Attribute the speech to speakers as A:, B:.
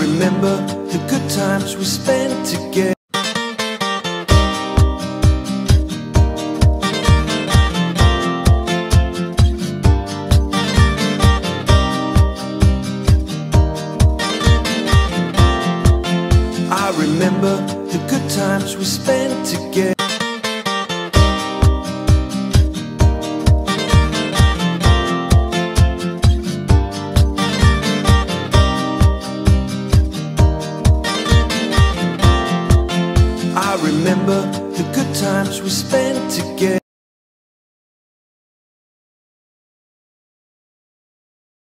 A: remember the good times we spent together. I remember the good times we spent together. I remember the good times we spent together.